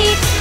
feet